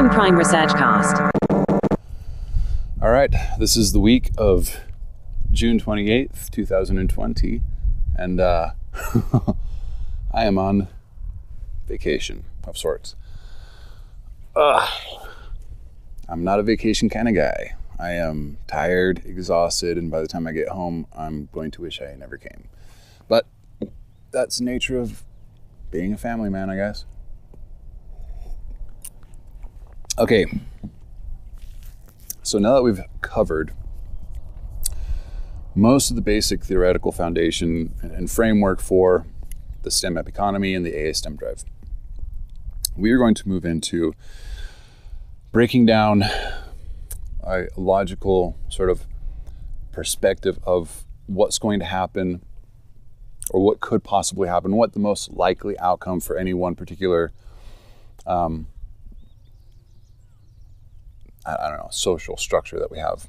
STEM Prime Research Cast. All right, this is the week of June 28th, 2020, and uh, I am on vacation of sorts. Ugh. I'm not a vacation kind of guy. I am tired, exhausted, and by the time I get home, I'm going to wish I never came. But that's the nature of being a family man, I guess. Okay. So now that we've covered most of the basic theoretical foundation and framework for the STEM economy and the AI STEM drive, we are going to move into breaking down a logical sort of perspective of what's going to happen or what could possibly happen, what the most likely outcome for any one particular, um, I, don't know, social structure that we have.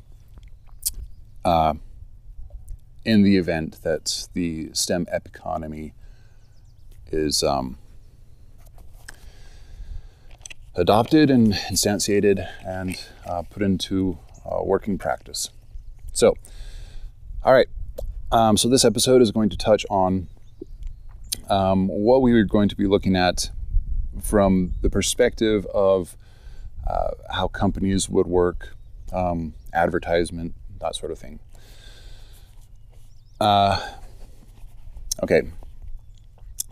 Uh, in the event that the STEM economy is um, adopted and instantiated and uh, put into uh, working practice. So, all right. Um, so this episode is going to touch on um, what we are going to be looking at from the perspective of uh, how companies would work, um, advertisement, that sort of thing. Uh, okay.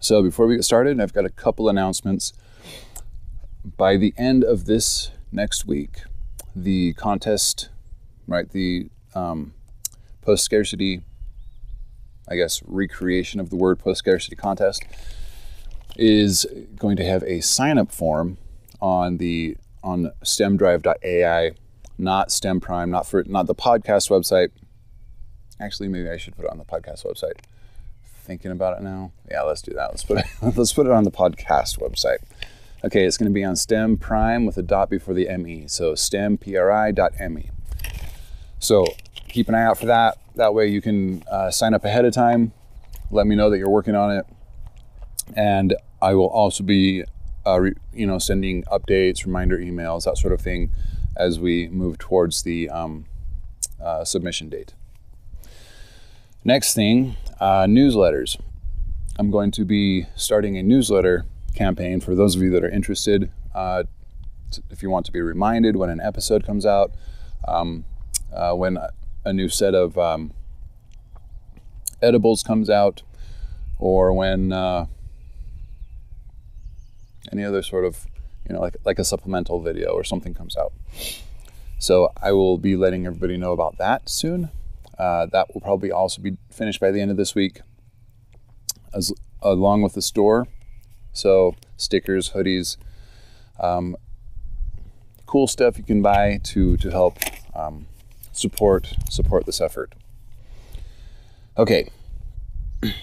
So before we get started, I've got a couple announcements by the end of this next week, the contest, right, the um, post scarcity, I guess, recreation of the word post scarcity contest is going to have a sign up form on the on stemdrive.ai, not STEM Prime, not for not the podcast website. Actually, maybe I should put it on the podcast website. Thinking about it now, yeah, let's do that. Let's put it, let's put it on the podcast website. Okay, it's going to be on STEM Prime with a dot before the ME. So stempri.me. So keep an eye out for that. That way you can uh, sign up ahead of time. Let me know that you're working on it. And I will also be, uh, re- you know, sending updates, reminder emails, that sort of thing as we move towards the um, uh, submission date. Next thing, uh, newsletters. I'm going to be starting a newsletter campaign for those of you that are interested. Uh, if you want to be reminded when an episode comes out, um, uh, when a new set of um, edibles comes out, or when uh, any other sort of, you know, like, like a supplemental video or something comes out. So I will be letting everybody know about that soon. Uh, that will probably also be finished by the end of this week, as along with the store so stickers, hoodies, um, cool stuff you can buy to to help um, support support this effort. Okay.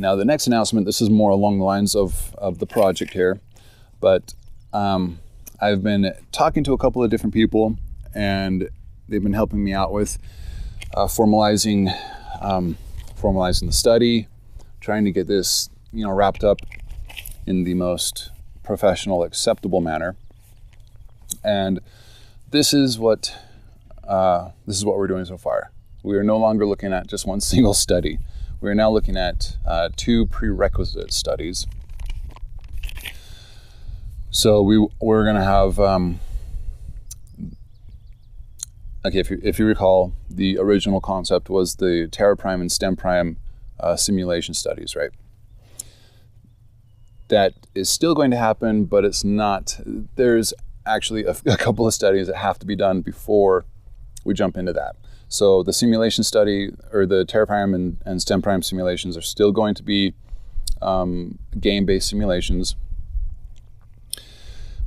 Now the next announcement. This is more along the lines of of the project here, but um, I've been talking to a couple of different people, and they've been helping me out with uh, formalizing um, formalizing the study, trying to get this you know, wrapped up in the most professional, acceptable manner. And this is what uh, this is what we're doing so far. We are no longer looking at just one single study. We are now looking at uh, two prerequisite studies. So we we're going to have. Um, okay, if you if you recall, the original concept was the Terra Prime and STEM Prime uh, simulation studies, right? that is still going to happen, but it's not. There's actually a, a, couple of studies that have to be done before we jump into that. So the simulation study or the TerraPrime and, and STEM Prime simulations are still going to be um, game-based simulations,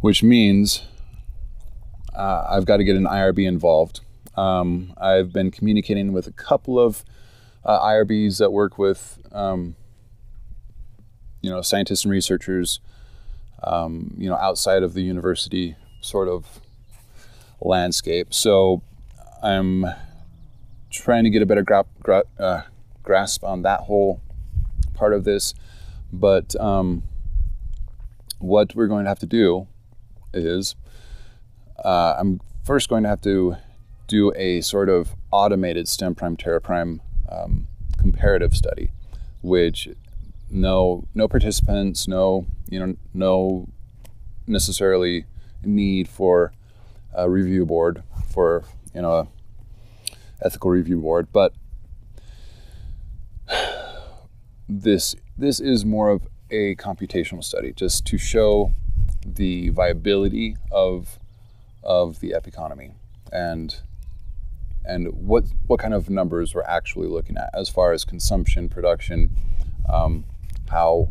which means uh, I've got to get an IRB involved. Um, I've been communicating with a couple of uh, IRBs that work with um, you know scientists and researchers um, you know outside of the university sort of landscape. So I'm trying to get a better gra- gra- uh, grasp on that whole part of this. But um, what we're going to have to do is uh, I'm first going to have to do a sort of automated stem prime Terra Prime um, comparative study, which no no participants, no you know no necessarily need for a review board for you know a ethical review board, but this this is more of a computational study just to show the viability of of the economy and and what what kind of numbers we're actually looking at as far as consumption, production, um, how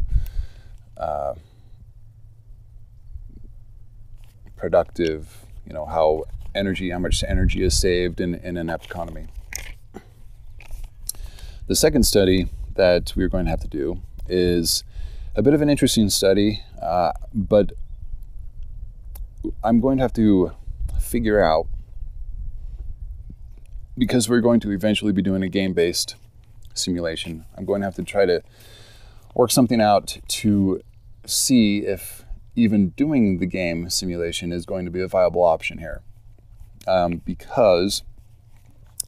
uh, productive, you know, how energy, how much energy is saved in, in an economy. The second study that we're going to have to do is a bit of an interesting study, uh, but I'm going to have to figure out because we're going to eventually be doing a game based simulation. I'm going to have to try to work something out to see if even doing the game simulation is going to be a viable option here. Um, because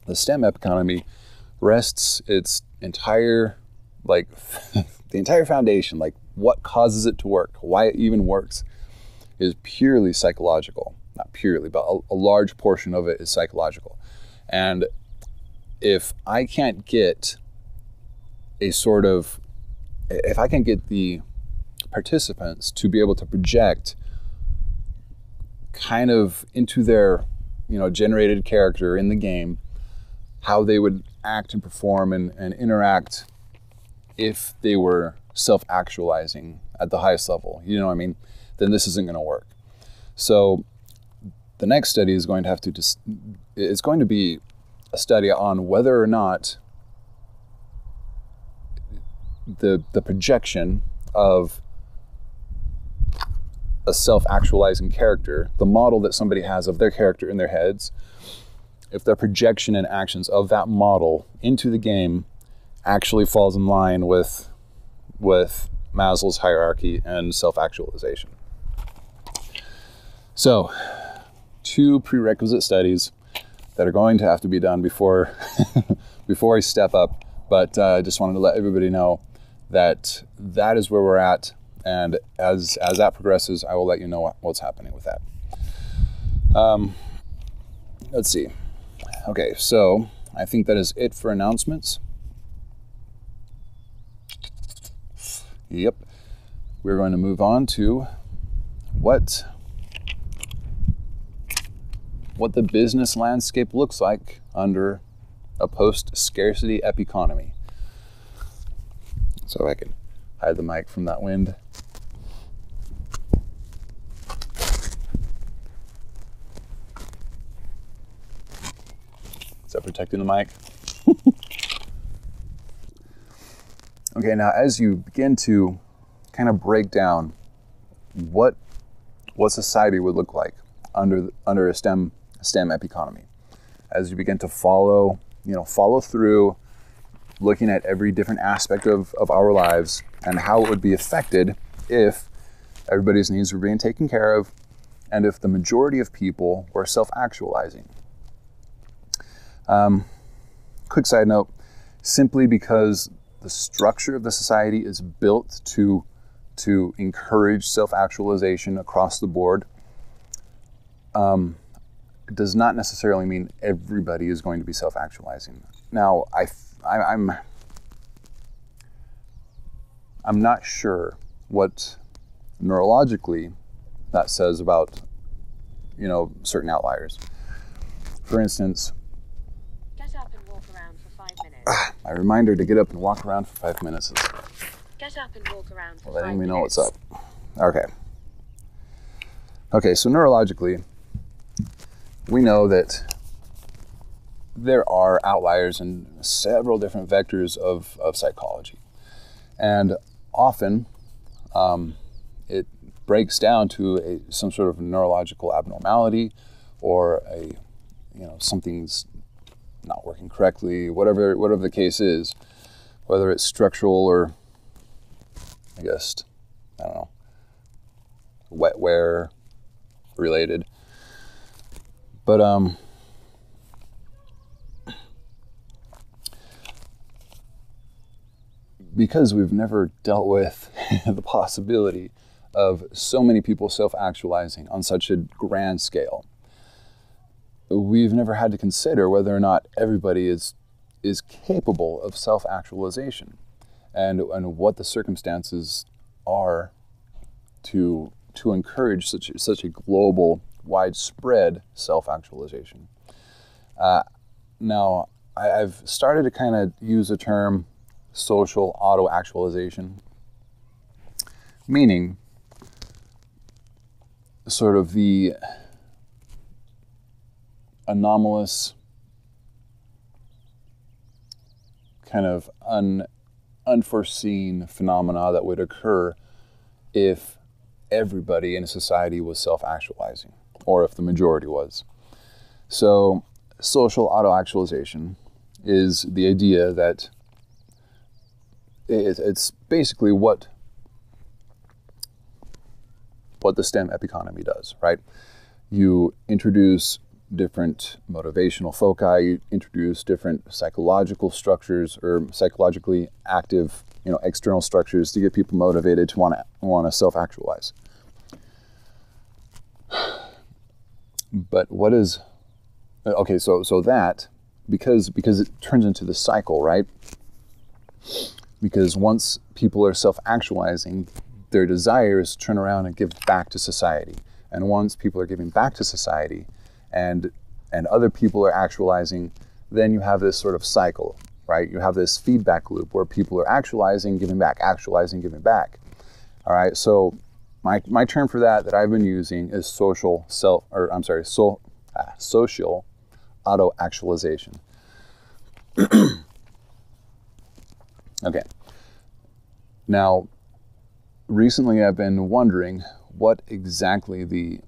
the STEM economy rests its entire, like, the entire foundation, like what causes it to work, why it even works, is purely psychological. Not purely, but a, a large portion of it is psychological. And if I can't get a sort of, if I can get the participants to be able to project kind of into their, you know, generated character in the game, how they would act and perform and, and interact if they were self-actualizing at the highest level, you know what I mean, then this isn't going to work. So the next study is going to have to just, it's going to be a study on whether or not the, the projection of a self-actualizing character, the model that somebody has of their character in their heads, if the projection and actions of that model into the game actually falls in line with with Maslow's hierarchy and self-actualization. So, two prerequisite studies that are going to have to be done before before I step up. But uh, I just wanted to let everybody know that that is where we're at, and as as that progresses, I will let you know what's happening with that. Um, let's see. Okay, so I think that is it for announcements. Yep, we're going to move on to what what the business landscape looks like under a post scarcity economy. So I can hide the mic from that wind. Is that protecting the mic? okay, now as you begin to kind of break down what what society would look like under under a STEM STEM economy. As you begin to follow, you know, follow through, looking at every different aspect of, of our lives and how it would be affected if everybody's needs were being taken care of and if the majority of people were self-actualizing. Um, quick side note, simply because the structure of the society is built to to encourage self-actualization across the board. Um, does not necessarily mean everybody is going to be self-actualizing. Now, I, I I'm, I'm not sure what neurologically that says about you know certain outliers. For instance, Get up and walk around for five minutes. Ah, my reminder to get up and walk around for five minutes is Get up and walk around for letting me know minutes. what's up. Okay. Okay, so neurologically, we know that there are outliers in several different vectors of, of psychology. And often um, it breaks down to a, some sort of neurological abnormality or a, you know, something's not working correctly, whatever, whatever the case is, whether it's structural or, I guess, I don't know, wetware related. But um because we've never dealt with the possibility of so many people self-actualizing on such a grand scale, we've never had to consider whether or not everybody is is capable of self-actualization and and what the circumstances are to to encourage such such a global widespread self-actualization. Uh, now, I, I've started to kind of use a term social auto-actualization, meaning sort of the anomalous kind of un, unforeseen phenomena that would occur if everybody in a society was self-actualizing or if the majority was. So social auto-actualization is the idea that it's basically what what the STEM economy does, right? You introduce different motivational foci, you introduce different psychological structures or psychologically active, you know, external structures to get people motivated to want to want to self-actualize. But what is okay, so so that because because it turns into the cycle, right? Because once people are self-actualizing, their desire is to turn around and give back to society. And once people are giving back to society and and other people are actualizing, then you have this sort of cycle, right? You have this feedback loop where people are actualizing, giving back, actualizing, giving back. All right. So my, my term for that that I've been using is social self, or I'm sorry, so, ah, social auto actualization. okay. Now, recently I've been wondering what exactly the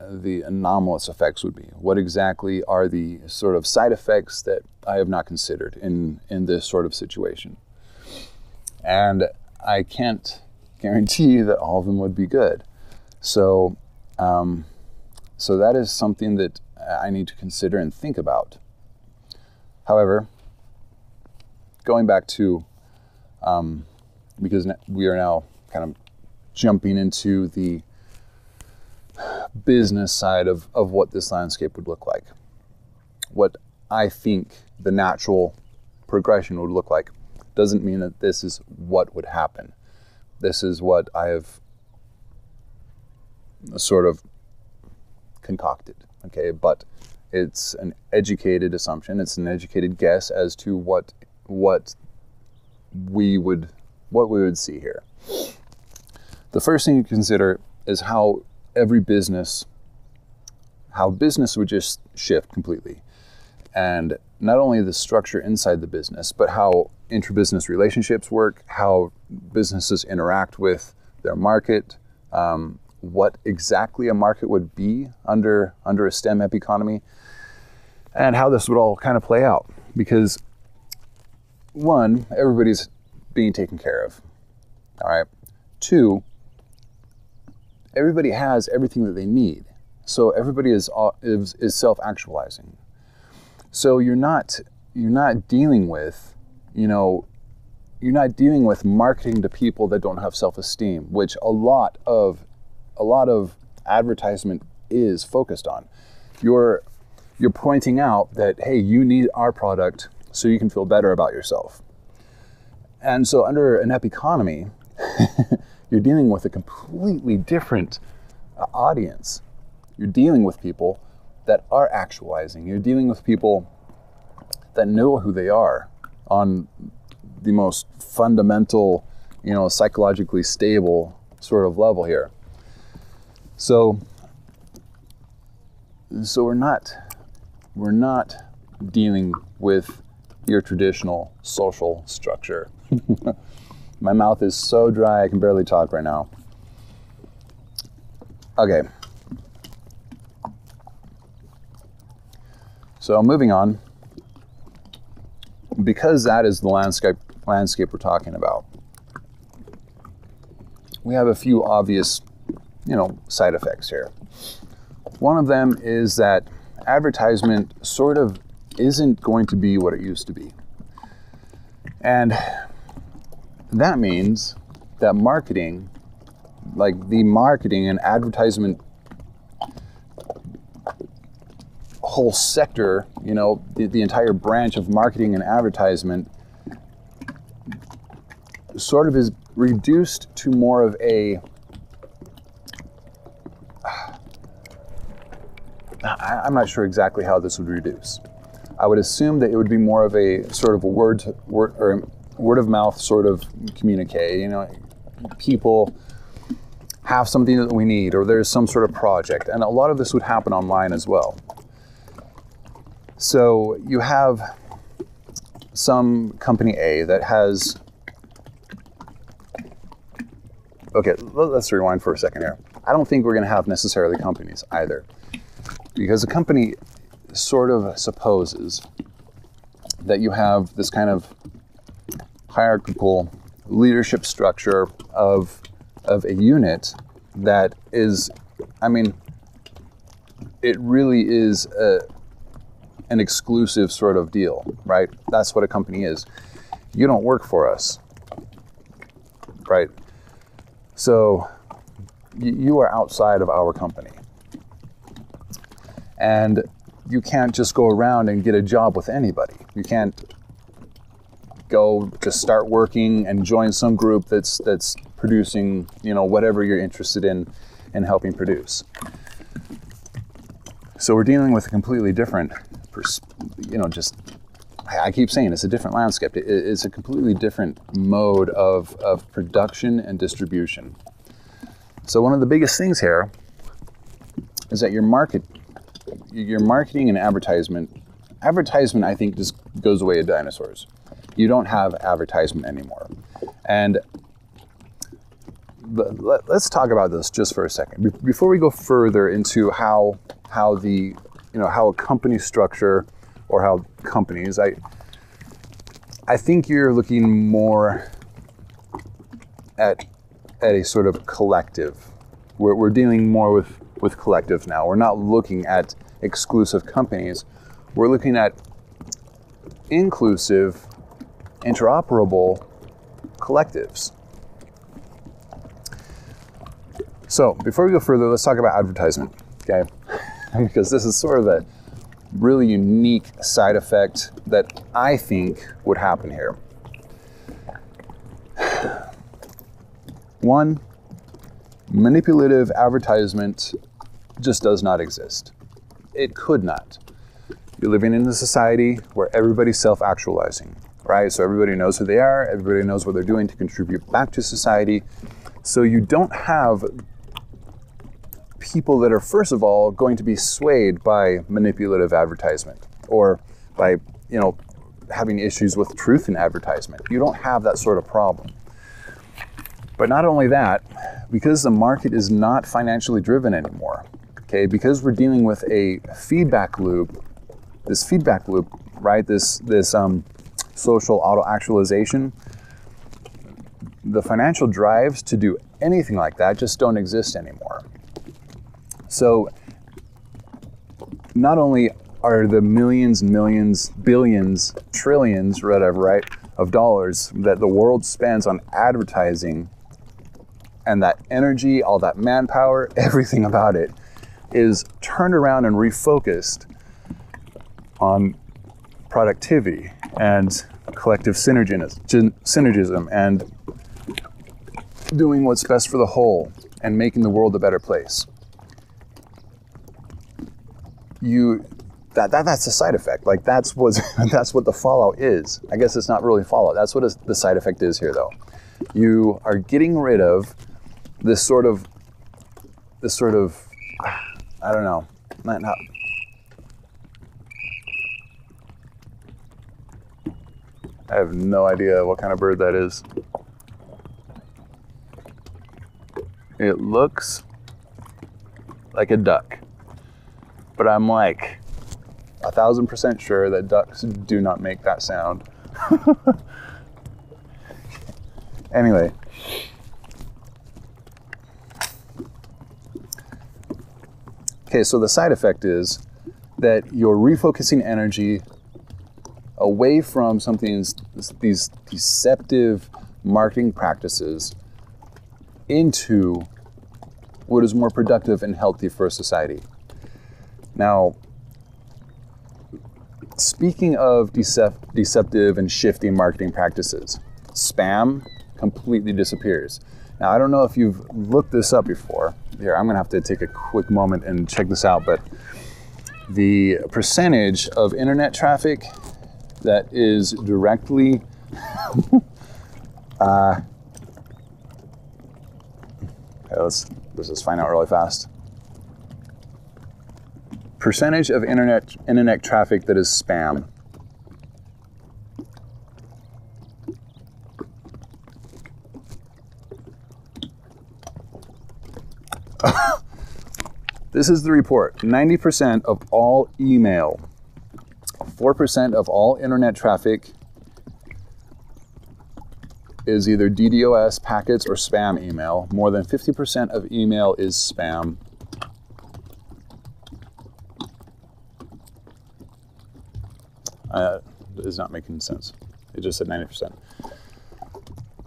the anomalous effects would be. What exactly are the sort of side effects that I have not considered in in this sort of situation? And I can't guarantee that all of them would be good. So, um, so that is something that I need to consider and think about. However, going back to um, because we are now kind of jumping into the business side of, of what this landscape would look like. What I think the natural progression would look like doesn't mean that this is what would happen. This is what I have sort of concocted, okay? But it's an educated assumption, it's an educated guess as to what what we would what we would see here. The first thing you consider is how every business, how business would just shift completely. And not only the structure inside the business, but how intra-business relationships work, how businesses interact with their market, um, what exactly a market would be under under a STEM economy, and how this would all kind of play out. Because one, everybody's being taken care of. All right. Two, everybody has everything that they need. So everybody is is, is self-actualizing. So you're not you're not dealing with, you know, you're not dealing with marketing to people that don't have self-esteem, which a lot of a lot of advertisement is focused on. You're you're pointing out that hey, you need our product so you can feel better about yourself. And so under an economy, you're dealing with a completely different uh, audience. You're dealing with people that are actualizing. You're dealing with people that know who they are on the most fundamental, you know, psychologically stable sort of level here. So so we're not we're not dealing with your traditional social structure. My mouth is so dry I can barely talk right now. Okay. So moving on, because that is the landscape landscape we're talking about, we have a few obvious, you know, side effects here. One of them is that advertisement sort of isn't going to be what it used to be. And that means that marketing, like the marketing and advertisement whole sector, you know, the, the entire branch of marketing and advertisement sort of is reduced to more of a I'm not sure exactly how this would reduce. I would assume that it would be more of a sort of a word to, word or word of mouth sort of communique. You know, people have something that we need, or there's some sort of project, and a lot of this would happen online as well. So you have some company A that has. Okay, let- let's rewind for a second here. I don't think we're going to have necessarily companies either because a company sort of supposes that you have this kind of hierarchical leadership structure of of a unit that is i mean it really is a, an exclusive sort of deal right? That's what a company is. You don't work for us right? So you are outside of our company. And you can't just go around and get a job with anybody. You can't go just start working and join some group that's that's producing, you know, whatever you're interested in in helping produce. So we're dealing with a completely different, pers- you know, just I keep saying it's a different landscape. It- It's a completely different mode of, of production and distribution. So one of the biggest things here is that your market your marketing and advertisement advertisement i think just goes away to dinosaurs you don't have advertisement anymore. And let, us talk about this just for a second. Before we go further into how how the you know how a company structure or how companies i i think you're looking more at at a sort of collective. We're, we're dealing more with with collectives now. We're not looking at exclusive companies. We're looking at inclusive interoperable collectives so before we go further let's talk about advertisement okay because this is sort of a really unique side effect that i think would happen here one manipulative advertisement just does not exist. It could not. You're living in a society where everybody's self actualizing, right? So everybody knows who they are, everybody knows what they're doing to contribute back to society. So you don't have people that are, first of all, going to be swayed by manipulative advertisement or by, you know, having issues with truth in advertisement. You don't have that sort of problem. But not only that, because the market is not financially driven anymore, okay, because we're dealing with a feedback loop, this feedback loop, right, this, this um, social auto actualization, the financial drives to do anything like that just don't exist anymore. So, not only are the millions, millions, billions, trillions, whatever, right, of dollars that the world spends on advertising and that energy, all that manpower, everything about it is turned around and refocused on productivity and collective synergism, synergism and doing what's best for the whole and making the world a better place. You that, that that's a side effect. Like that's what that's what the fallout is. I guess it's not really fallout. That's what the side effect is here, though. You are getting rid of this sort of this sort of I don't know. Not, not, I have no idea what kind of bird that is. It looks like a duck, but I'm like a thousand percent sure that ducks do not make that sound. anyway, Okay, so the side effect is that you're refocusing energy away from something these deceptive marketing practices into what is more productive and healthy for society. Now, speaking of decep- deceptive and shifting marketing practices, spam completely disappears. Now, I don't know if you've looked this up before. Here, I'm gonna have to take a quick moment and check this out, but the percentage of internet traffic that is directly uh, let's, let's just find out really fast. Percentage of internet internet traffic that is spam. this is the report. 90% of all email 4% of all internet traffic is either DDoS packets or spam email. More than 50% of email is spam. Uh, is not making sense. It just said 90%.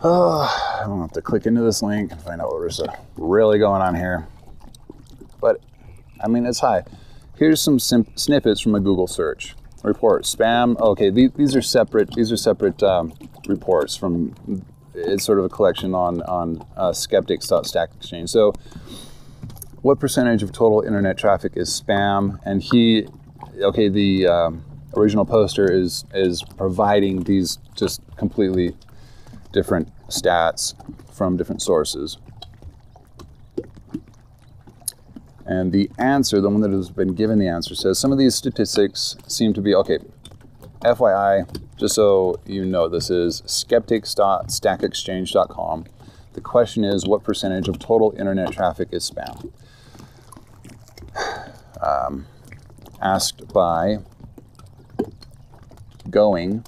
Oh, I'm gonna have to click into this link and find out what is really going on here. But I mean, it's high. Here's some snippets from a Google search report spam okay these, these are separate these are separate um, reports from it's sort of a collection on on uh, exchange. So what percentage of total internet traffic is spam? And he okay the um, original poster is is providing these just completely different stats from different sources And the answer, the one that has been given the answer, says some of these statistics seem to be okay. FYI, just so you know, this is skeptics.stackexchange.com. The question is what percentage of total internet traffic is spam? Um, asked by Going,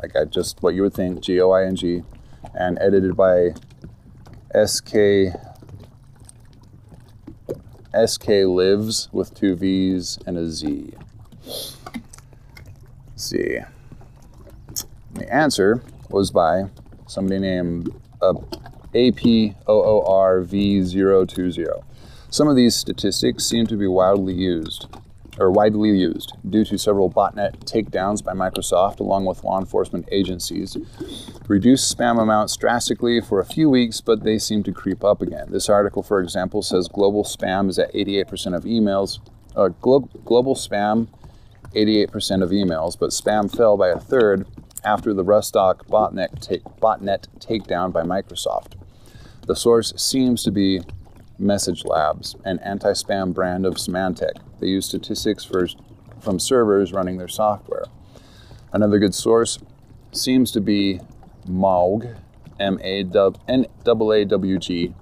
like I just what you would think, G O I N G, and edited by S K SK lives with two V's and a Z. Let's see. The answer was by somebody named uh, APOORV020. Some of these statistics seem to be wildly used or widely used due to several botnet takedowns by Microsoft along with law enforcement agencies. Reduced spam amounts drastically for a few weeks, but they seem to creep up again. This article, for example, says global spam is at 88% of emails. Uh, glo- global spam, 88% of emails, but spam fell by a third after the Rustock botnet, take, botnet takedown by Microsoft. The source seems to be MessageLabs, an anti spam brand of Symantec. They use statistics for, from servers running their software. Another good source seems to be MAWG, M A W G,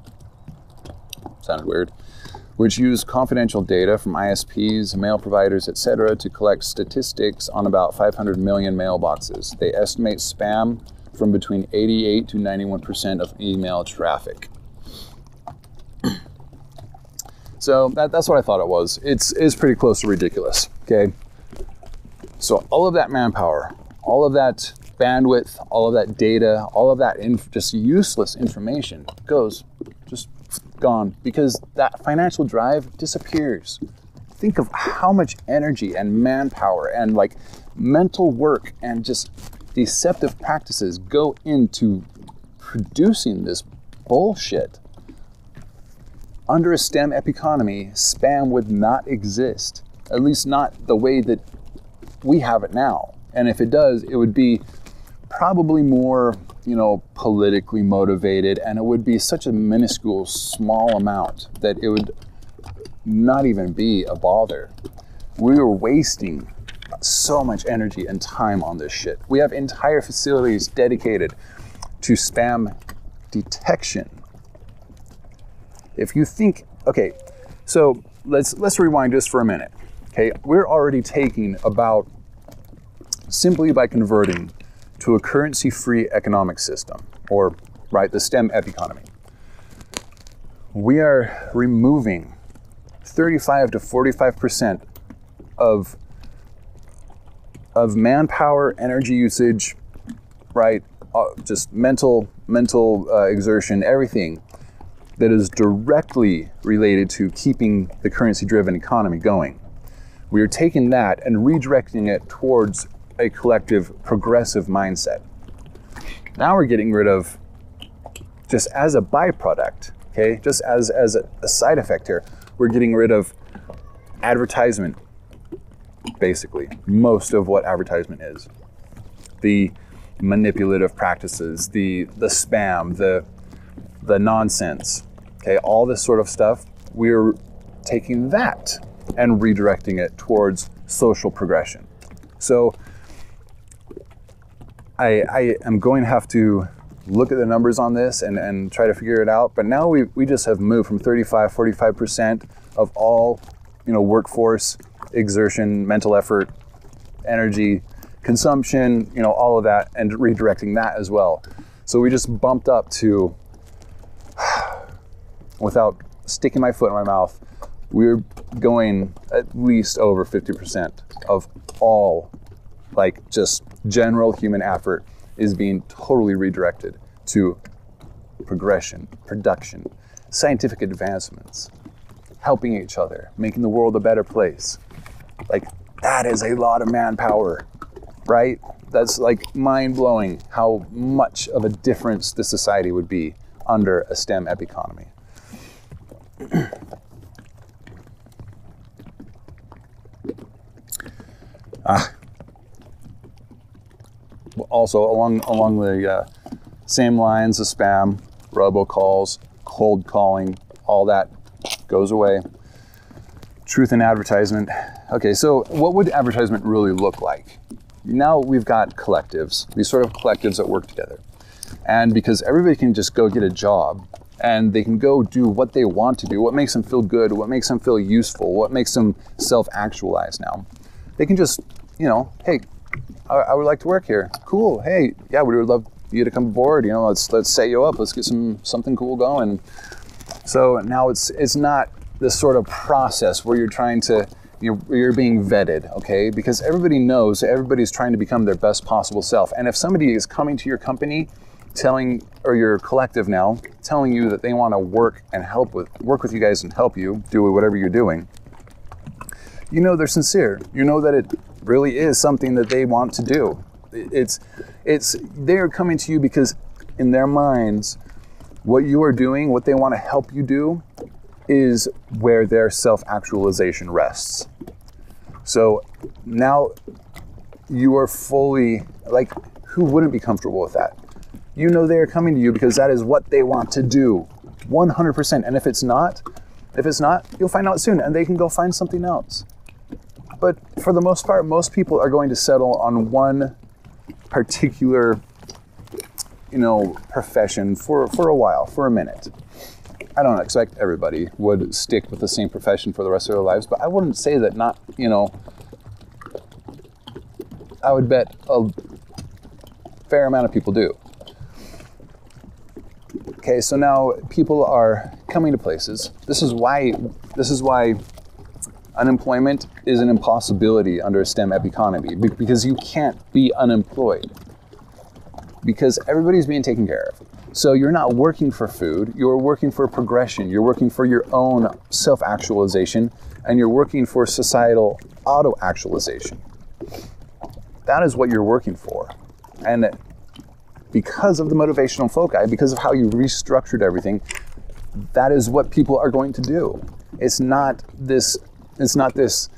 sounded weird, which use confidential data from ISPs, mail providers, etc., to collect statistics on about 500 million mailboxes. They estimate spam from between 88 to 91% of email traffic. So that, that's what I thought it was. It's is pretty close to ridiculous. Okay. So all of that manpower, all of that bandwidth, all of that data, all of that inf- just useless information goes just gone because that financial drive disappears. Think of how much energy and manpower and like mental work and just deceptive practices go into producing this bullshit under a STEM economy, spam would not exist, at least not the way that we have it now. And if it does, it would be probably more, you know, politically motivated, and it would be such a minuscule, small amount that it would not even be a bother. We were wasting so much energy and time on this shit. We have entire facilities dedicated to spam detection if you think, okay, so let's let's rewind just for a minute. Okay, we're already taking about simply by converting to a currency-free economic system, or right, the STEM economy. We are removing 35 to 45% of of manpower, energy usage, right? Uh, just mental mental uh, exertion, everything that is directly related to keeping the currency driven economy going. We are taking that and redirecting it towards a collective progressive mindset. Now we're getting rid of just as a byproduct, okay, just as, as a, side effect here, we're getting rid of advertisement, basically, most of what advertisement is. The manipulative practices, the the spam, the the nonsense, okay, all this sort of stuff, we're taking that and redirecting it towards social progression. So I, I am going to have to look at the numbers on this and, and try to figure it out. But now we, we just have moved from 35, 45% of all, you know, workforce, exertion, mental effort, energy, consumption, you know, all of that, and redirecting that as well. So we just bumped up to, without sticking my foot in my mouth, we're going at least over 50% of all, like just general human effort is being totally redirected to progression, production, scientific advancements, helping each other, making the world a better place. Like, that is a lot of manpower, right? That's like mind blowing how much of a difference the society would be under a STEM economy. Ah, also along along the uh, same lines of spam, robocalls, cold calling, all that goes away. Truth in advertisement. Okay, so what would advertisement really look like? Now we've got collectives, these sort of collectives that work together. And because everybody can just go get a job and they can go do what they want to do, what makes them feel good, what makes them feel useful, what makes them self actualize now, they can just, you know, hey, I, I, would like to work here. Cool. Hey, yeah, we would love you to come aboard. You know, let's let's set you up. Let's get some something cool going. So now it's it's not this sort of process where you're trying to you're, you're being vetted, okay? Because everybody knows everybody's trying to become their best possible self. And if somebody is coming to your company telling or your collective now telling you that they want to work and help with work with you guys and help you do whatever you're doing you know they're sincere you know that it really is something that they want to do. It's it's they're coming to you because in their minds what you are doing, what they want to help you do is where their self-actualization rests. So now you are fully like who wouldn't be comfortable with that? You know they are coming to you because that is what they want to do. 100%. And if it's not, if it's not, you'll find out soon and they can go find something else. But for the most part, most people are going to settle on one particular, you know, profession for, for a while, for a minute. I don't expect everybody would stick with the same profession for the rest of their lives, but I wouldn't say that not, you know, I would bet a fair amount of people do. Okay, so now people are coming to places. This is why this is why unemployment is an impossibility under a STEM economy because you can't be unemployed because everybody's being taken care of. So you're not working for food, you're working for progression, you're working for your own self actualization, and you're working for societal auto actualization. That is what you're working for. And because of the motivational foci, because of how you restructured everything, that is what people are going to do. It's not this it's not this,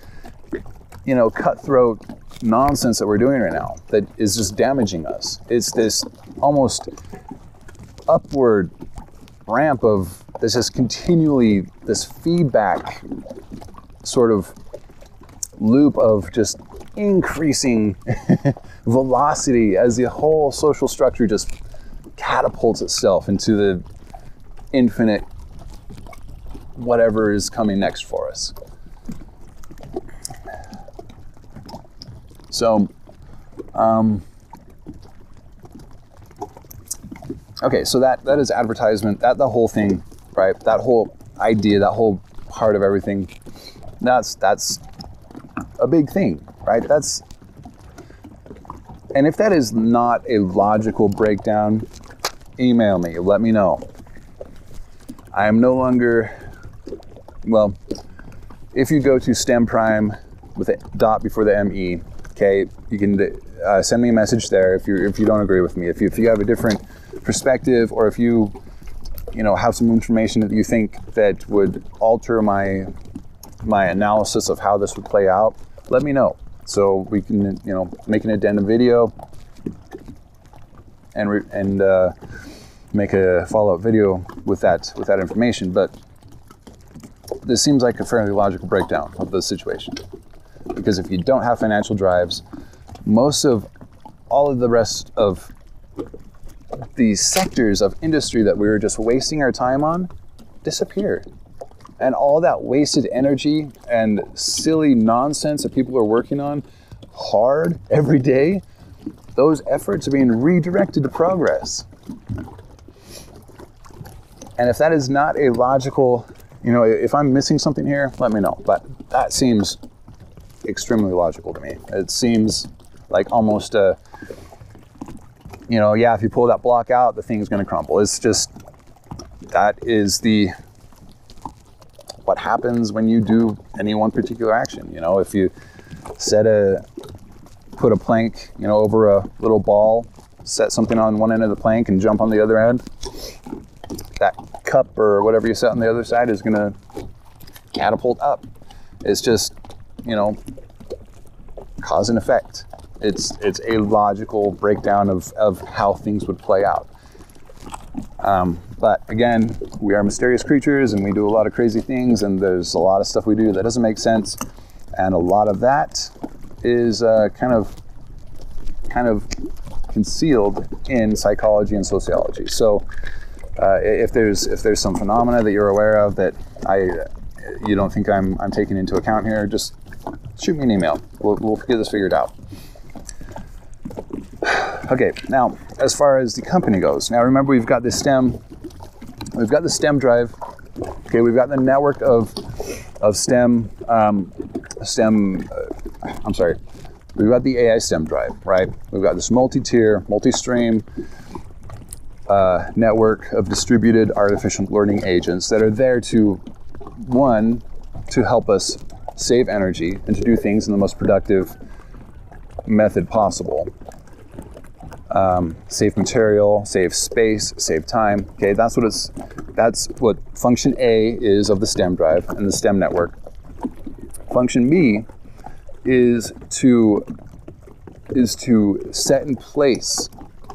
you know, cutthroat nonsense that we're doing right now that is just damaging us. It's this almost upward ramp of this is continually this feedback sort of loop of just increasing velocity as the whole social structure just catapults itself into the infinite whatever is coming next for us. So, um, okay, so that that is advertisement. That the whole thing, right? That whole idea, that whole part of everything. That's that's a big thing, right? That's and if that is not a logical breakdown, email me, let me know. I am no longer well, if you go to STEM Prime with a dot before the ME, okay, you can uh, send me a message there if you if you don't agree with me. If you if you have a different perspective, or if you you know have some information that you think that would alter my my analysis of how this would play out, let me know so we can you know make an addendum video and re- and uh, make a follow up video with that with that information. But this seems like a fairly logical breakdown of the situation. Because if you don't have financial drives, most of all of the rest of these sectors of industry that we were just wasting our time on disappear. And all that wasted energy and silly nonsense that people are working on hard every day, those efforts are being redirected to progress. And if that is not a logical you know, if I'm missing something here, let me know. But that seems extremely logical to me. It seems like almost a, you know, yeah, if you pull that block out, the thing's going to crumble. It's just, that is the, what happens when you do any one particular action. You know, if you set a, put a plank, you know, over a little ball, set something on one end of the plank and jump on the other end, that cup or whatever you set on the other side is going to catapult up. It's just, you know, cause and effect. It's it's a logical breakdown of, of how things would play out. Um, but again, we are mysterious creatures and we do a lot of crazy things, and there's a lot of stuff we do that doesn't make sense, and a lot of that is uh, kind of kind of concealed in psychology and sociology. So uh, if there's if there's some phenomena that you're aware of that I you don't think I'm I'm taking into account here, just shoot me an email. We'll, we'll get this figured out. Okay, now as far as the company goes, now remember we've got the STEM, we've got the STEM drive. Okay, we've got the network of of STEM um, STEM. Uh, I'm sorry, we've got the AI STEM drive, right? We've got this multi-tier, multi-stream uh, network of distributed artificial learning agents that are there to, one, to help us save energy and to do things in the most productive method possible. Um, save material, save space, save time. Okay, that's what it's. That's what function A is of the STEM drive and the STEM network. Function B is to is to set in place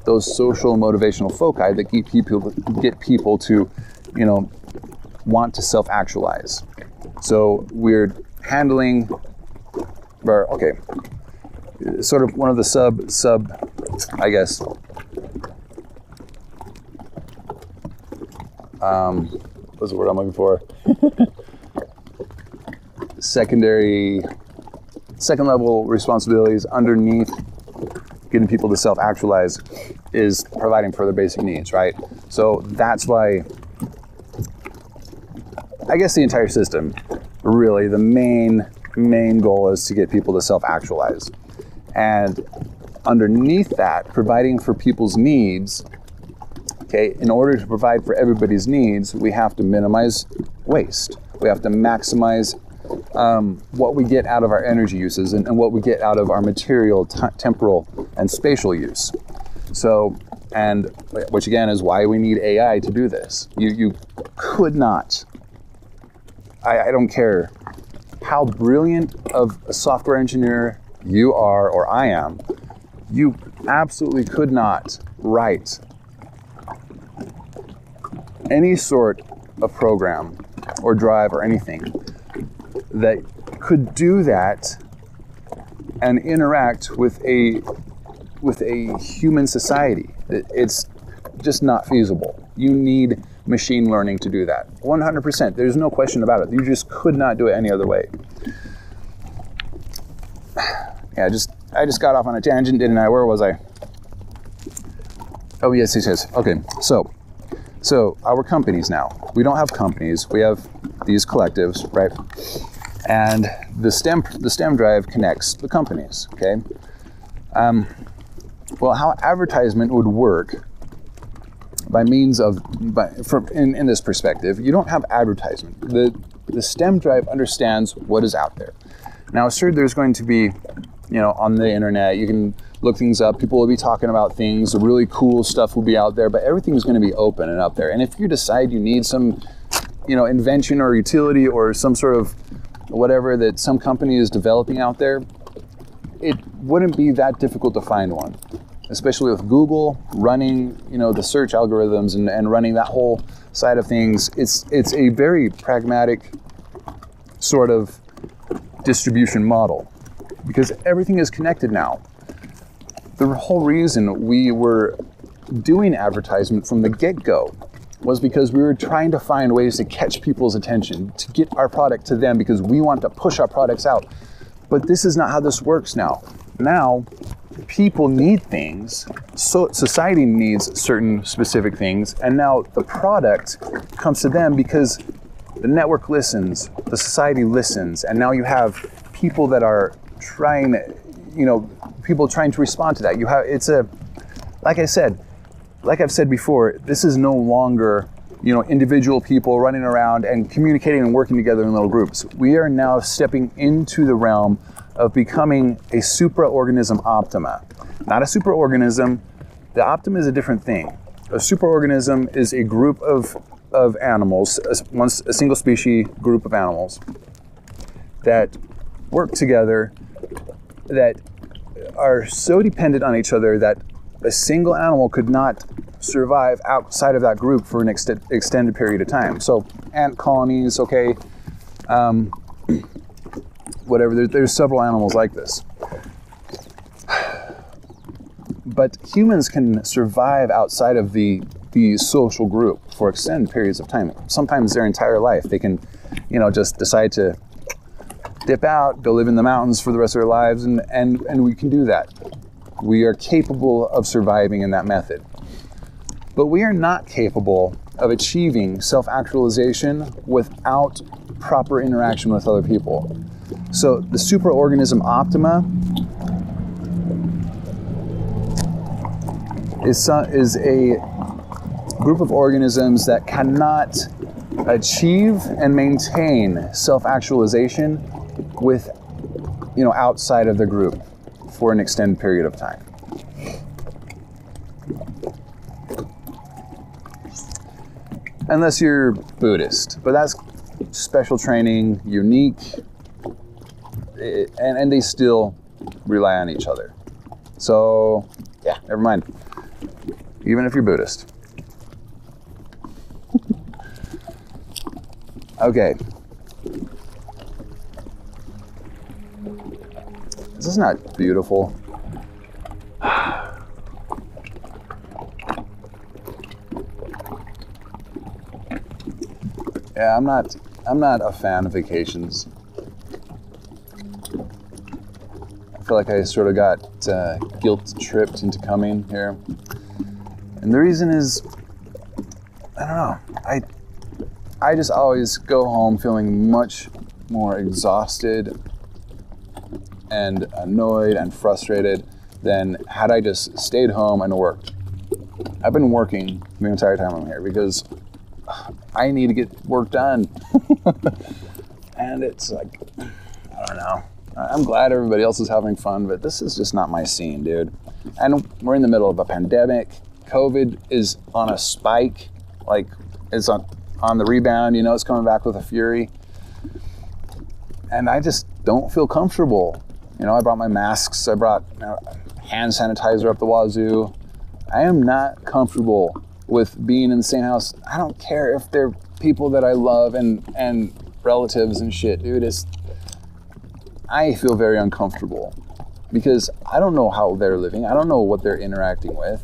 those social motivational foci that get people get people to, you know, want to self-actualize. So we're handling, or okay, sort of one of the sub sub, I guess. Um, what's the word I'm looking for? Secondary, second level responsibilities underneath getting people to self actualize is providing for their basic needs, right? So that's why I guess the entire system really the main main goal is to get people to self actualize. And underneath that, providing for people's needs, okay, in order to provide for everybody's needs, we have to minimize waste. We have to maximize um, what we get out of our energy uses and, and what we get out of our material, t- temporal, and spatial use. So, and which again is why we need AI to do this. You, you could not, I, I don't care how brilliant of a software engineer you are or I am, you absolutely could not write any sort of program or drive or anything that could do that and interact with a with a human society. It's just not feasible. You need machine learning to do that. 100%. There's no question about it. You just could not do it any other way. Yeah, just I just got off on a tangent, didn't I? Where was I? Oh yes, yes, yes. Okay, so so our companies now. We don't have companies. We have these collectives, right? And the stem the stem drive connects the companies. Okay. Um, well, how advertisement would work by means of by, from in, in this perspective, you don't have advertisement. The the stem drive understands what is out there. Now, sure, there's going to be, you know, on the internet, you can look things up. People will be talking about things. The really cool stuff will be out there, but everything is going to be open and up there. And if you decide you need some, you know, invention or utility or some sort of whatever that some company is developing out there, it wouldn't be that difficult to find one especially with Google running, you know, the search algorithms and, and running that whole side of things, it's it's a very pragmatic sort of distribution model because everything is connected now. The whole reason we were doing advertisement from the get-go was because we were trying to find ways to catch people's attention, to get our product to them because we want to push our products out. But this is not how this works now. Now, people need things, so society needs certain specific things, and now the product comes to them because the network listens, the society listens, and now you have people that are trying, you know, people trying to respond to that. You have it's a, like I said, like I've said before, this is no longer you know individual people running around and communicating and working together in little groups. We are now stepping into the realm of becoming a supraorganism optima. Not a superorganism. The optima is a different thing. A superorganism is a group of, of animals, once a single species group of animals that work together, that are so dependent on each other that a single animal could not survive outside of that group for an ex- extended period of time. So, ant colonies, okay, um, whatever. There, there's several animals like this. But humans can survive outside of the the social group for extended periods of time. Sometimes their entire life. They can, you know, just decide to dip out, go live in the mountains for the rest of their lives, and and and we can do that. We are capable of surviving in that method. But we are not capable of achieving self actualization without proper interaction with other people. So the superorganism optima is, is a group of organisms that cannot achieve and maintain self-actualization with you know outside of the group for an extended period of time. Unless you're Buddhist, but that's special training, unique, and, and they still rely on each other. So, yeah, never mind. Even if you're Buddhist. okay. Is not that beautiful. yeah, I'm not I'm not a fan of vacations. I feel like I sort of got uh, guilt tripped into coming here. And the reason is, I don't know. I I just always go home feeling much more exhausted and annoyed and frustrated than had I just stayed home and worked. I've been working the entire time I'm here because I need to get work done. and it's like, I don't know. I'm glad everybody else is having fun, but this is just not my scene, dude. And we're in the middle of a pandemic. COVID is on a spike, like it's on on the rebound. You know, it's coming back with a fury. And I just don't feel comfortable. You know, I brought my masks. I brought hand sanitizer up the wazoo. I am not comfortable with being in the same house. I don't care if they're people that I love and and relatives and shit, dude. It's I feel very uncomfortable because I don't know how they're living. I don't know what they're interacting with.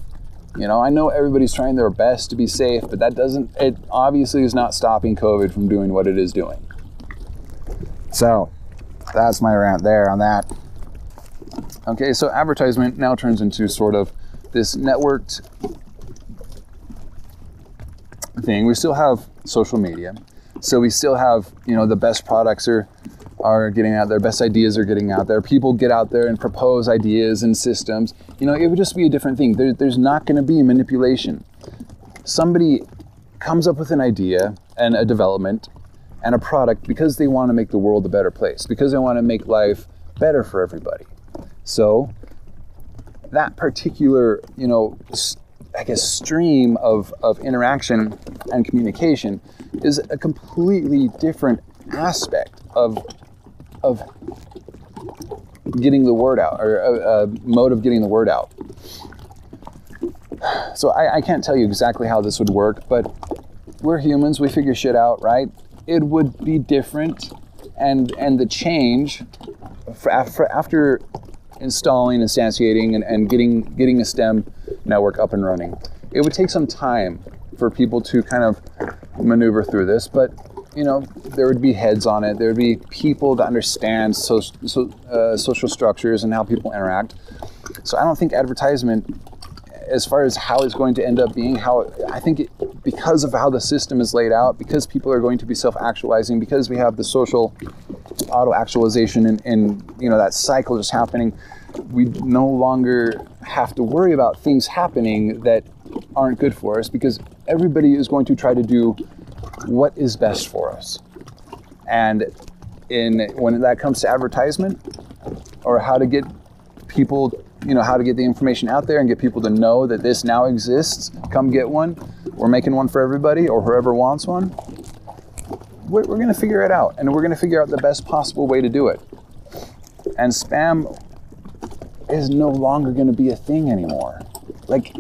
You know, I know everybody's trying their best to be safe, but that doesn't, it obviously is not stopping COVID from doing what it is doing. So, that's my rant there on that. Okay, so advertisement now turns into sort of this networked thing. We still have social media. So we still have, you know, the best products are are getting out there, best ideas are getting out there. People get out there and propose ideas and systems. You know, it would just be a different thing. There, there's not going to be manipulation. Somebody comes up with an idea and a development and a product because they want to make the world a better place, because they want to make life better for everybody. So that particular, you know, I guess stream of, of interaction and communication is a completely different aspect of of getting the word out or a, a mode of getting the word out. So I, I can't tell you exactly how this would work, but we're humans, we figure shit out, right? It would be different and and the change after, after installing, instantiating, and, and getting getting a STEM network up and running. It would take some time for people to kind of maneuver through this, but you know, there would be heads on it. There would be people to understand so, so, uh, social structures and how people interact. So I don't think advertisement, as far as how it's going to end up being, how I think it, because of how the system is laid out, because people are going to be self-actualizing, because we have the social auto-actualization and, and you know that cycle just happening, we no longer have to worry about things happening that aren't good for us because everybody is going to try to do what is best for us. And in when that comes to advertisement or how to get people, you know, how to get the information out there and get people to know that this now exists, come get one. We're making one for everybody or whoever wants one. We're, we're going to figure it out and we're going to figure out the best possible way to do it. And spam is no longer going to be a thing anymore. Like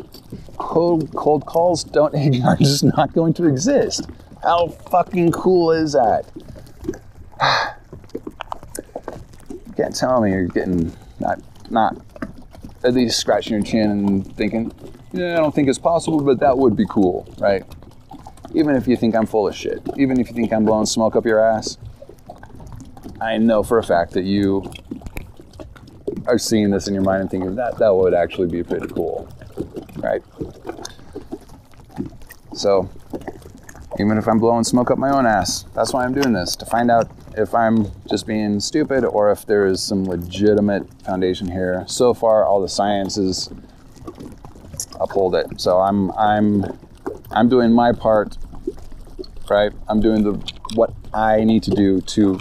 cold cold calls don't are just not going to exist. How fucking cool is that? you can't tell me you're getting not not at least scratching your chin and thinking, yeah, I don't think it's possible, but that would be cool, right? Even if you think I'm full of shit, even if you think I'm blowing smoke up your ass, I know for a fact that you are seeing this in your mind and thinking that that would actually be pretty cool, right? So even if I'm blowing smoke up my own ass. That's why I'm doing this, to find out if I'm just being stupid or if there is some legitimate foundation here. So far, all the sciences uphold it. So I'm I'm I'm doing my part, right? I'm doing the what I need to do to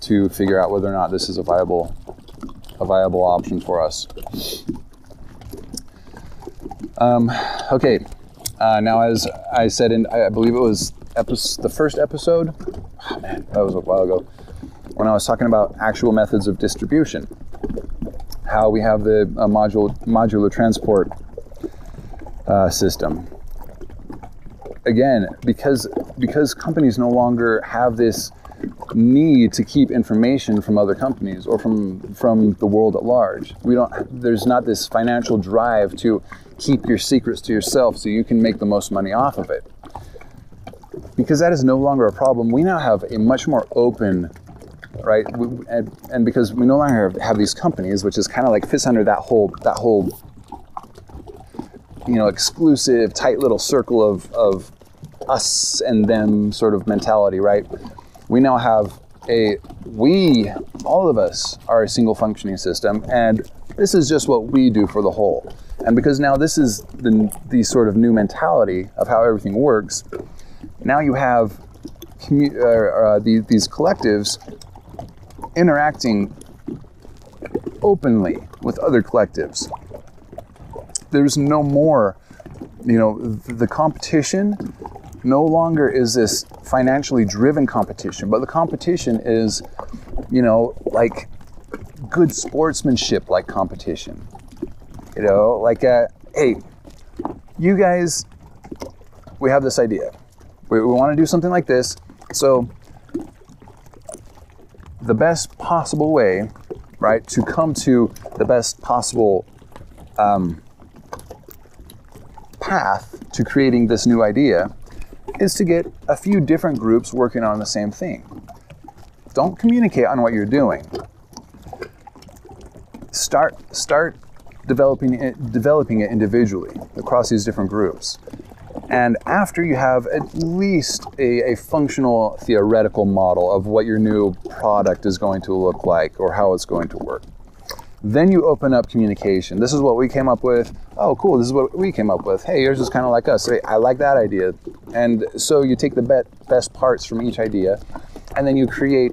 to figure out whether or not this is a viable a viable option for us. Um, okay, uh, now, as I said in, I believe it was episode, the first episode, man, that was a while ago, when I was talking about actual methods of distribution, how we have the uh, module, modular transport uh, system. Again, because because companies no longer have this need to keep information from other companies or from from the world at large. We don't. There's not this financial drive to keep your secrets to yourself so you can make the most money off of it. Because that is no longer a problem, we now have a much more open, right? And, and because we no longer have these companies, which is kind of like fits under that whole that whole you know exclusive, tight little circle of of us and them sort of mentality, right? We now have a we all of us are a single functioning system and this is just what we do for the whole and because now this is the, the sort of new mentality of how everything works, now you have commu- uh, uh, these, these collectives interacting openly with other collectives. There's no more, you know, the competition no longer is this financially driven competition, but the competition is, you know, like good sportsmanship like competition. You know, like, uh, hey, you guys, we have this idea. We, we want to do something like this. So, the best possible way, right, to come to the best possible um, path to creating this new idea is to get a few different groups working on the same thing. Don't communicate on what you're doing. Start start developing it, developing it individually across these different groups. And after you have at least a, a functional theoretical model of what your new product is going to look like or how it's going to work, then you open up communication. This is what we came up with. Oh, cool. This is what we came up with. Hey, yours is kind of like us. Hey, I like that idea. And so you take the be- best parts from each idea and then you create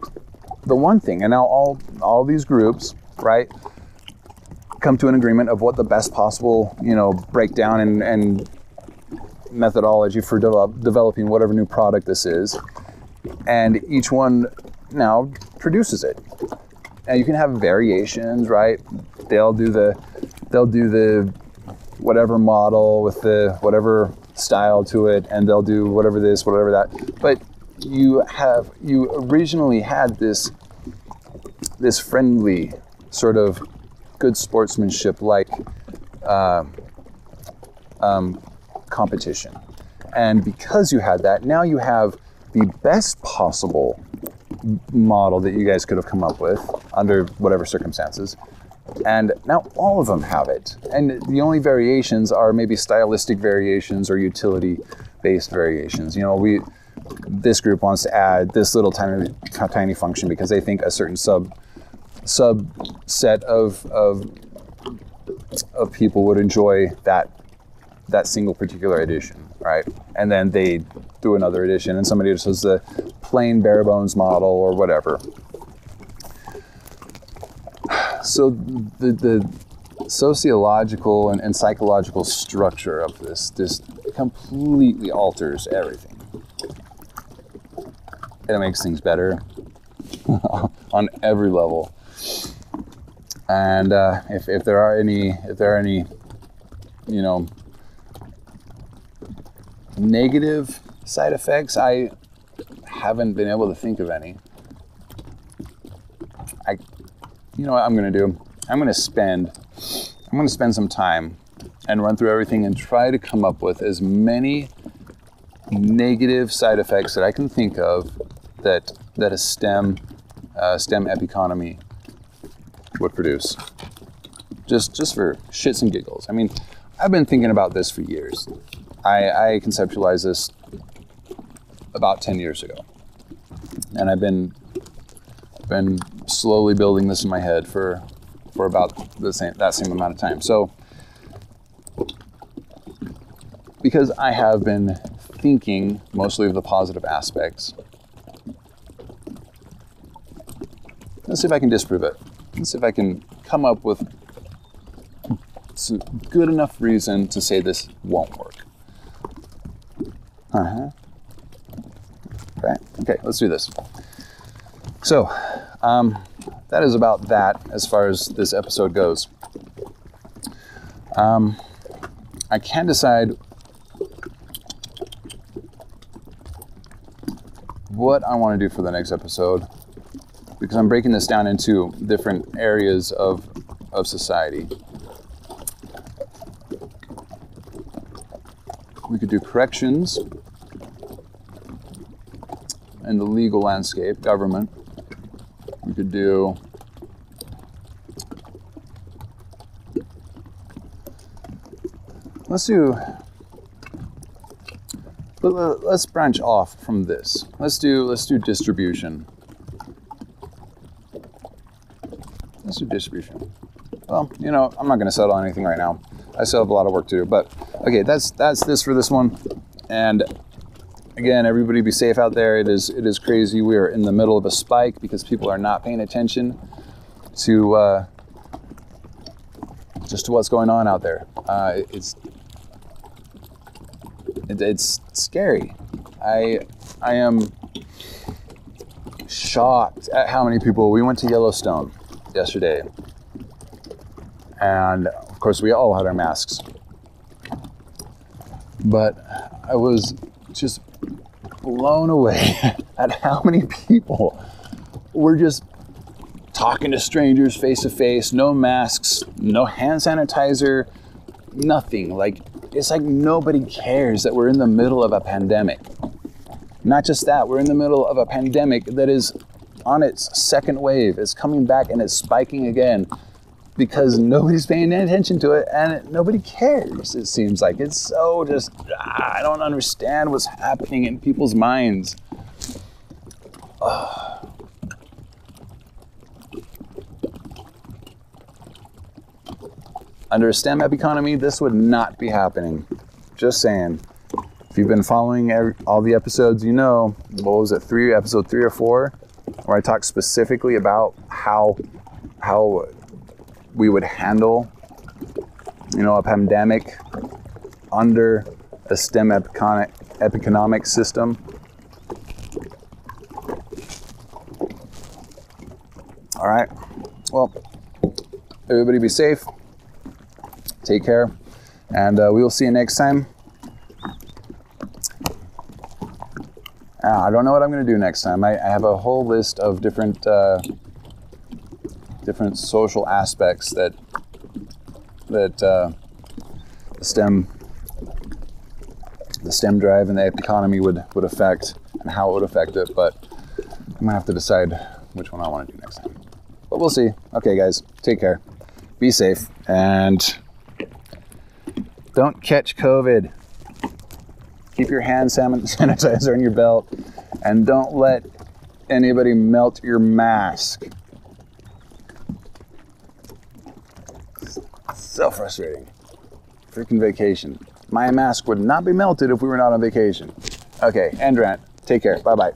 the one thing. And now all, all these groups, right, come to an agreement of what the best possible, you know, breakdown and, and methodology for develop, developing whatever new product this is. And each one now produces it and you can have variations, right? They'll do the they'll do the whatever model with the whatever style to it, and they'll do whatever this, whatever that. But you have you originally had this this friendly sort of good sportsmanship like uh, um, competition, and because you had that, now you have the best possible model that you guys could have come up with under whatever circumstances. And now all of them have it. And the only variations are maybe stylistic variations or utility based variations. You know, we this group wants to add this little tiny tiny function because they think a certain sub subset of of of people would enjoy that that single particular edition, right? And then they do another edition, and somebody just does the plain bare bones model or whatever. So the, the sociological and, and psychological structure of this this completely alters everything. And it makes things better on every level. And uh, if, if there are any if there are any you know negative side effects, I haven't been able to think of any. I, you know what I'm going to do? I'm going to spend, I'm going to spend some time and run through everything and try to come up with as many negative side effects that I can think of that that a STEM uh, STEM epiconomy would produce. Just just for shits and giggles. I mean, I've been thinking about this for years. I, I conceptualized this about 10 years ago. And I've been been slowly building this in my head for for about the same that same amount of time. So because I have been thinking mostly of the positive aspects. Let's see if I can disprove it. Let's see if I can come up with some good enough reason to say this won't work. Uh huh. Okay. Let's do this. So, um, that is about that as far as this episode goes. Um, I can't decide what I want to do for the next episode because I'm breaking this down into different areas of, of society. We could do corrections in the legal landscape, government. We could do let's do let's branch off from this. Let's do let's do distribution. Let's do distribution. Well, you know, I'm not going to settle on anything right now. I still have a lot of work to do, but okay, that's that's this for this one. And again, everybody be safe out there. It is it is crazy. We are in the middle of a spike because people are not paying attention to uh, just to what's going on out there. Uh, it's it, it's scary. I I am shocked at how many people we went to Yellowstone yesterday, and of course we all had our masks, but I was just blown away at how many people were just talking to strangers face to face, no masks, no hand sanitizer, nothing. Like, it's like nobody cares that we're in the middle of a pandemic. Not just that, we're in the middle of a pandemic that is on its second wave. It's coming back and it's spiking again. Because nobody's paying attention to it and it, nobody cares. It seems like it's so just, ah, I don't understand what's happening in people's minds. Under a STEM economy, this would not be happening. Just saying. If you've been following every, all the episodes, you know, what was it, three, episode three or four, where I talked specifically about how, how we would handle, you know, a pandemic under a STEM economic, economic system. All right. Well, everybody be safe. Take care. And uh, we will see you next time. Uh, I don't know what I'm going to do next time. I, I, have a whole list of different uh, different social aspects that that uh, the STEM the STEM drive and the economy would would affect and how it would affect it. But I'm gonna have to decide which one I want to do next time. But we'll see. Okay, guys, take care. Be safe and don't catch COVID keep your hand sanitizer in your belt and don't let anybody melt your mask. So frustrating. Freaking vacation. My mask would not be melted if we were not on vacation. Okay, and rant. Take care. Bye bye.